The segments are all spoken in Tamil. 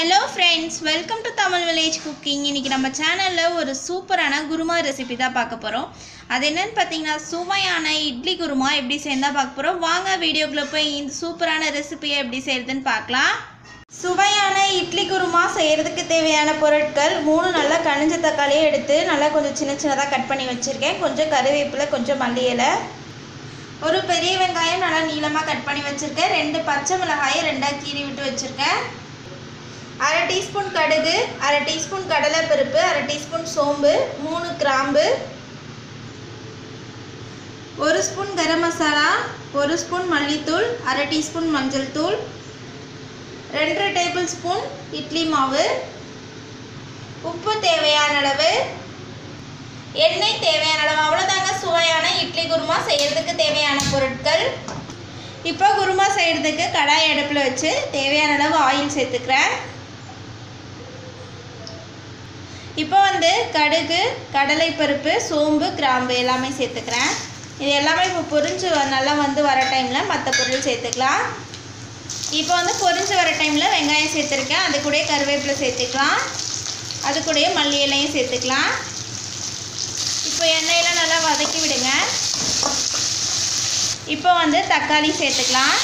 Hello friends welcome to Tamil village cooking இன்றைக்கி நம்ம சேனலில் ஒரு சூப்பரான குருமா ரெசிபி தான் பார்க்க போகிறோம் அது என்னன்னு பார்த்தீங்கன்னா சுவையான இட்லி குருமா எப்படி செய்யணும் பார்க்க போகிறோம் வாங்க வீடியோக்குள்ளே போய் இந்த சூப்பரான ரெசிபியை எப்படி செய்கிறதுன்னு பார்க்கலாம். சுவையான இட்லி குருமா செய்கிறதுக்கு தேவையான பொருட்கள் மூணு நல்லா கனிஞ்ச தக்காளியை எடுத்து நல்லா கொஞ்சம் சின்ன சின்னதாக கட் பண்ணி வச்சுருக்கேன். கொஞ்சம் கருவேப்பிலை கொஞ்சம் மல்லி இலை. ஒரு பெரிய வெங்காயம் நல்லா நீளமாக கட் பண்ணி வச்சுருக்கேன். ரெண்டு பச்சை மிளகாயை ரெண்டாக கீறி விட்டு வச்சுருக்கேன். அரை டீஸ்பூன் கடுகு அரை டீஸ்பூன் கடலைப்பருப்பு அரை டீஸ்பூன் சோம்பு மூணு கிராம்பு ஒரு ஸ்பூன் கரம் மசாலா ஒரு ஸ்பூன் மல்லித்தூள் அரை டீஸ்பூன் மஞ்சள் தூள் ரெண்டரை டேபிள் ஸ்பூன் இட்லி மாவு உப்பு தேவையான அளவு எண்ணெய் தேவையான அளவு அவ்வளோதாங்க சுவையான இட்லி குருமா செய்கிறதுக்கு தேவையான பொருட்கள். இப்போ குருமா செய்கிறதுக்கு கடாய் அடுப்பில் வச்சு தேவையான அளவு ஆயில் சேர்த்துக்கிறேன். இப்போ வந்து கடுகு கடலைப்பருப்பு சோம்பு கிராம்பு எல்லாமே சேர்த்துக்கிறேன். இது எல்லாமே இப்போ பொரிஞ்சு வ- நல்லா வந்து வர டைமில் மற்ற பொருள் சேர்த்துக்கலாம். இப்போ வந்து பொரிஞ்சு வர டைமில் வெங்காயம் சேர்த்துருக்கேன். அது கூட கருவேப்பிலை சேர்த்துக்கலாம். அது கூட மல்லி இலையும் சேர்த்துக்கலாம். இப்போ எண்ணெயில் நல்லா வதக்கி விடுங்க. இப்போ வந்து தக்காளி சேர்த்துக்கலாம்.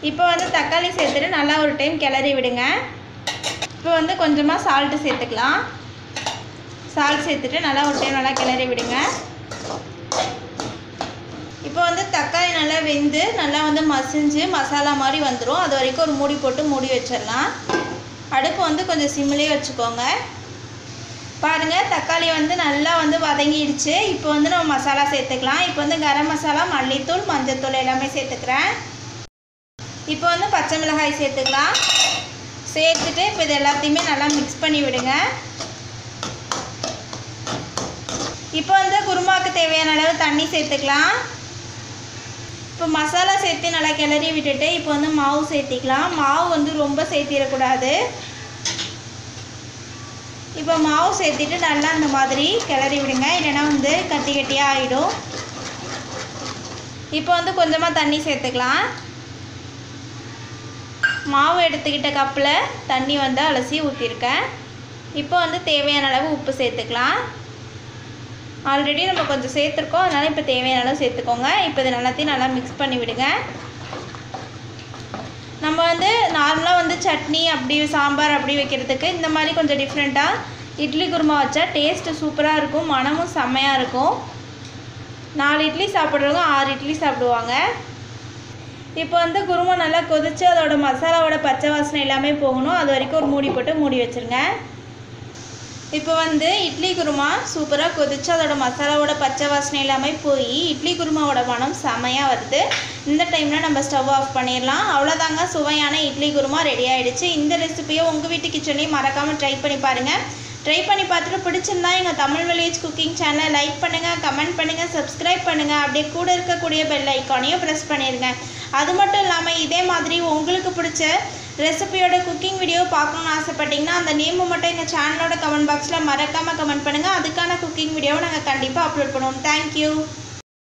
இப்போ வந்து தக்காளி சேர்த்துட்டு நல்லா ஒரு டைம் கிளறி விடுங்க. இப்போ வந்து கொஞ்சமாக சால்ட்டு சேர்த்துக்கலாம். சால்ட் சேர்த்துட்டு நல்லா ஒரு டைம் நல்லா கிளறி விடுங்க. இப்போ வந்து தக்காளி நல்லா வெந்து நல்லா வந்து மசிஞ்சு மசாலா மாதிரி வந்துடும் அது வரைக்கும் ஒரு மூடி போட்டு மூடி வச்சிடலாம். அடுப்பு வந்து கொஞ்சம் சிம்மிலே வச்சுக்கோங்க. பாருங்கள் தக்காளி வந்து நல்லா வந்து வதங்கிடுச்சு. இப்போ வந்து நம்ம மசாலா சேர்த்துக்கலாம். இப்போ வந்து கரம் மசாலா மல்லித்தூள் மஞ்சத்தூள் எல்லாமே சேர்த்துக்கிறேன். இப்போ வந்து பச்சை மிளகாய் சேர்த்துக்கலாம். சேர்த்துட்டு இப்போ இது எல்லாத்தையுமே நல்லா மிக்ஸ் பண்ணி விடுங்க. இப்போ வந்து குருமாவுக்கு தேவையான அளவு தண்ணி சேர்த்துக்கலாம். இப்போ மசாலா சேர்த்து நல்லா கிளறி விட்டுட்டு இப்போ வந்து மாவு சேர்த்திக்கலாம். மாவு வந்து ரொம்ப சேர்த்திடக்கூடாது. இப்போ மாவு சேர்த்துட்டு நல்லா அந்த மாதிரி கிளறி விடுங்க. இல்லைன்னா வந்து கட்டி கட்டியாக ஆகிடும் இப்போ வந்து கொஞ்சமாக தண்ணி சேர்த்துக்கலாம். மாவு எடுத்துக்கிட்ட கப்பில் தண்ணி வந்து அலசி ஊற்றிருக்கேன் இப்போ வந்து தேவையான அளவு உப்பு சேர்த்துக்கலாம். ஆல்ரெடி நம்ம கொஞ்சம் சேர்த்துருக்கோம். அதனால் இப்போ தேவையான சேர்த்துக்கோங்க. இப்போ இது எல்லாத்தையும் நல்லா மிக்ஸ் பண்ணி விடுங்க. நம்ம வந்து நார்மலாக வந்து சட்னி அப்படி சாம்பார் அப்படி வைக்கிறதுக்கு இந்த மாதிரி கொஞ்சம் டிஃப்ரெண்ட்டாக இட்லி குருமா வச்சா டேஸ்ட்டு சூப்பராக இருக்கும். மனமும் செம்மையாக இருக்கும். நாலு இட்லி சாப்பிட்றவங்க ஆறு இட்லி சாப்பிடுவாங்க. இப்போ வந்து குருமா நல்லா கொதிச்சு அதோட மசாலாவோட பச்சை வாசனை எல்லாமே போகணும். அது வரைக்கும் ஒரு மூடி போட்டு மூடி வச்சுருங்க. இப்போ வந்து இட்லி குருமா சூப்பராக கொதிச்சு அதோட மசாலாவோட பச்சை வாசனை எல்லாமே போய் இட்லி குருமாவோட மனம் செமையாக வருது. இந்த டைமில் நம்ம ஸ்டவ் ஆஃப் பண்ணிடலாம். அவ்வளோதாங்க சுவையான இட்லி குருமா ரெடி ஆகிடுச்சு இந்த ரெசிபியை உங்கள் வீட்டு கிச்சன்லேயும் மறக்காமல் ட்ரை பண்ணி பாருங்கள் ட்ரை பண்ணி பார்த்துட்டு பிடிச்சிருந்தா எங்கள் தமிழ் வில்லேஜ் குக்கிங் சேனலை லைக் பண்ணுங்கள் கமெண்ட் பண்ணுங்கள் சப்ஸ்கிரைப் பண்ணுங்கள் அப்படியே கூட இருக்கக்கூடிய பெல் ஐக்கானையும் ப்ரெஸ் பண்ணிடுங்க அது மட்டும் இல்லாமல் இதே மாதிரி உங்களுக்கு பிடிச்ச ரெசிபியோட குக்கிங் வீடியோ பார்க்கணுன்னு ஆசைப்பட்டீங்கன்னா அந்த நேமு மட்டும் எங்கள் சேனலோட கமெண்ட் பாக்ஸில் மறக்காமல் கமெண்ட் பண்ணுங்கள் அதுக்கான குக்கிங் வீடியோவை நாங்கள் கண்டிப்பாக அப்லோட் பண்ணுவோம். தேங்க்யூ